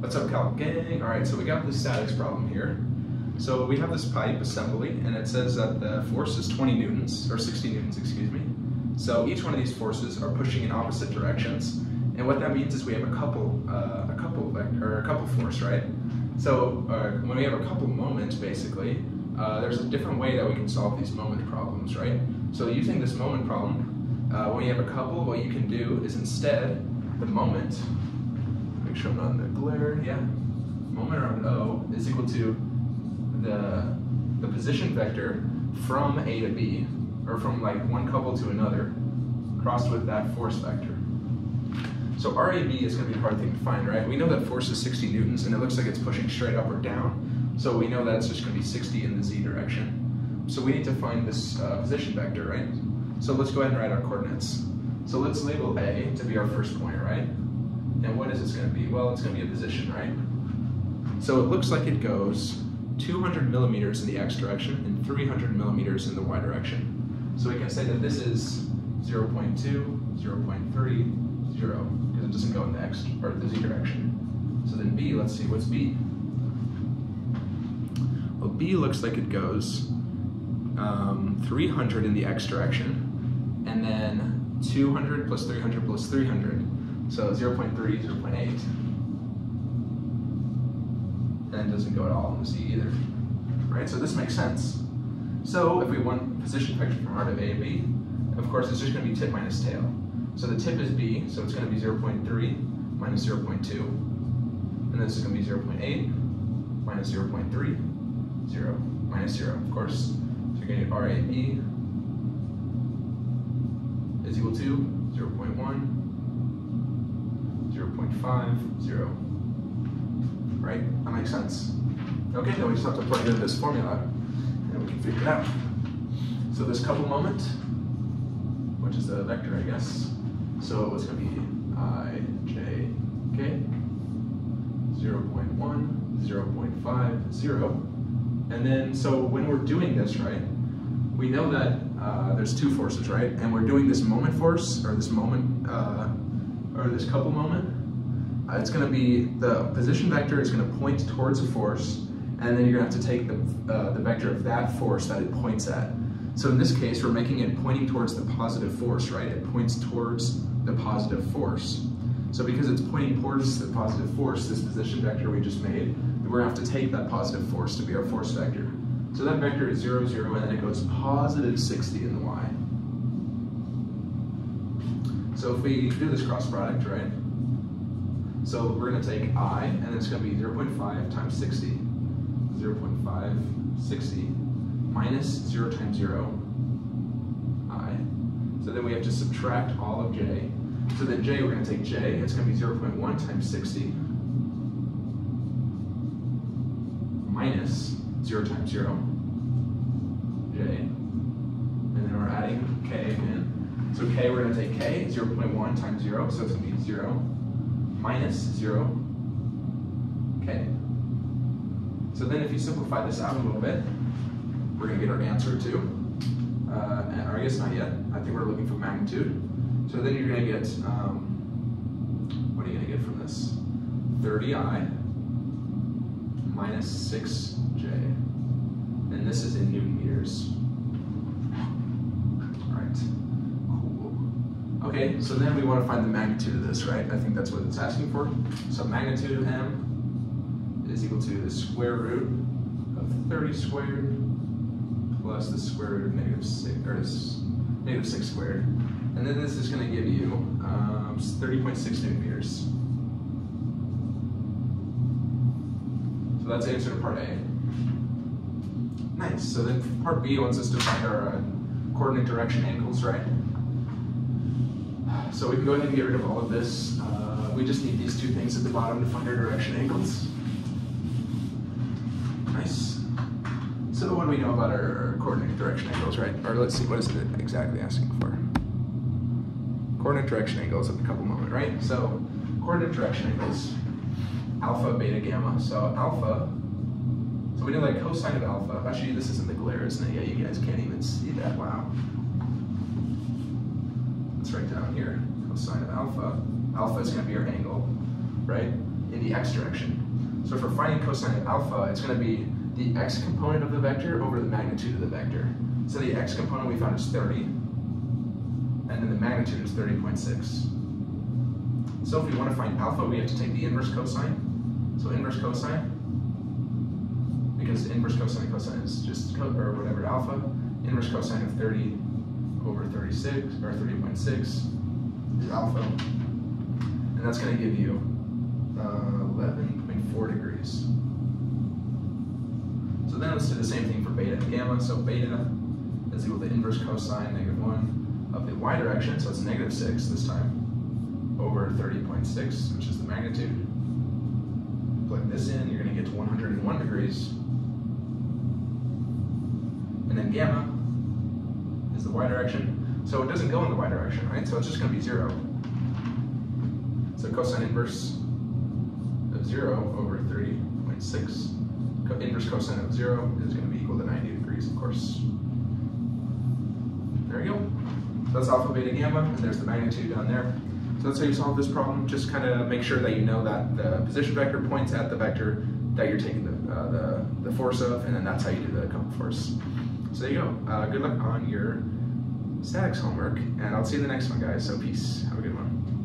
What's up, Calc Gang? All right, so we got the statics problem here. So we have this pipe assembly, and it says that the force is 20 newtons, or 60 newtons, excuse me. So each one of these forces are pushing in opposite directions, and what that means is we have a couple, uh, a couple vector, or a couple force, right? So uh, when we have a couple moments, basically, uh, there's a different way that we can solve these moment problems, right? So using this moment problem, uh, when you have a couple, what you can do is instead, the moment, make sure I'm not in the glare, yeah, moment around O is equal to the, the position vector from A to B, or from like one couple to another, crossed with that force vector. So RAB is going to be a hard thing to find, right? We know that force is 60 newtons, and it looks like it's pushing straight up or down. So we know that it's just going to be 60 in the z direction. So we need to find this uh, position vector, right? So let's go ahead and write our coordinates. So let's label A to be our first point, right? And what is this going to be? Well, it's going to be a position, right? So it looks like it goes 200 millimeters in the x direction and 300 millimeters in the y direction. So we can say that this is 0 0.2, 0 0.3, 0, because it doesn't go in the x or the z direction. So then B, let's see, what's B? Well, B looks like it goes um, 300 in the x direction, and then 200 plus 300 plus 300, so 0 0.3, 0 0.8 and doesn't go at all in the Z either. Right, so this makes sense. So if we want position vector from R to A and B, of course it's just going to be tip minus tail. So the tip is B, so it's going to be 0.3 minus 0.2, and this is going to be 0.8 minus 0.3, 0, minus 0, of course. So you're to get RAB is equal to 0 0.1, 0 0.5, 0 right? That makes sense. Okay, then we just have to plug in this formula and we can figure it out. So this couple moment, which is a vector, I guess. So it's going to be i, j, k, 0 0.1, 0 0.5, 0. And then, so when we're doing this, right, we know that uh, there's two forces, right? And we're doing this moment force, or this moment, uh, or this couple moment, uh, it's going to be, the position vector is going to point towards a force, and then you're going to have to take the, uh, the vector of that force that it points at. So in this case, we're making it pointing towards the positive force, right? It points towards the positive force. So because it's pointing towards the positive force, this position vector we just made, we're going to have to take that positive force to be our force vector. So that vector is 0, 0, and then it goes positive 60 in the y. So if we do this cross product, right? So we're going to take i, and it's going to be 0 0.5 times 60. 0 0.5, 60, minus 0 times 0, i. So then we have to subtract all of j. So then j, we're going to take j, it's going to be 0 0.1 times 60, minus 0 times 0, j. And then we're adding k again. So k, we're going to take k, 0 0.1 times 0, so it's going to be 0 minus 0, k. So then if you simplify this out a little bit, we're going to get our answer too. Uh, or I guess not yet. I think we're looking for magnitude. So then you're going to get, um, what are you going to get from this? 30i minus 6j. And this is in newton meters. All right, cool. Okay, so then we want to find the magnitude of this, right? I think that's what it's asking for. So magnitude of m is equal to the square root of 30 squared plus the square root of negative 6, or negative 6 squared. And then this is going to give you um, 30.6 newton meters. So that's the answer to part A. Nice. So then part B wants us to find our uh, coordinate direction angles, right? So we can go ahead and get rid of all of this. Uh, we just need these two things at the bottom to find our direction angles. Nice. So what do we know about our coordinate direction angles, right? Or let's see, what is it exactly asking for? Coordinate direction angles at the couple moment, right? So coordinate direction angles, alpha, beta, gamma. So alpha, so we know like cosine of alpha. Actually, this isn't the glare, isn't it? Yeah, you guys can't even see that, wow. Let's write down here, cosine of alpha. Alpha is gonna be our angle, right? In the x direction. So for finding cosine of alpha, it's going to be the x component of the vector over the magnitude of the vector. So the x component we found is 30, and then the magnitude is 30.6. So if we want to find alpha, we have to take the inverse cosine. So inverse cosine, because inverse cosine of cosine is just, or whatever, alpha, inverse cosine of 30 over 36, or 30.6 is alpha. And that's going to give you uh, 11.4 degrees. So then let's do the same thing for beta and gamma. So beta is equal to inverse cosine negative 1 of the y direction, so it's negative 6 this time, over 30.6, which is the magnitude. Plug this in, you're going to get to 101 degrees. And then gamma is the y direction. So it doesn't go in the y direction, right? So it's just going to be 0. So cosine inverse of 0 over 30.6 inverse cosine of 0 is going to be equal to 90 degrees, of course. There you go. So that's alpha, beta, gamma, and there's the magnitude down there. So that's how you solve this problem. Just kind of make sure that you know that the position vector points at the vector that you're taking the, uh, the, the, force of, and then that's how you do the couple force. So there you go. Uh, good luck on your statics homework, and I'll see you in the next one, guys. So peace. Have a good one.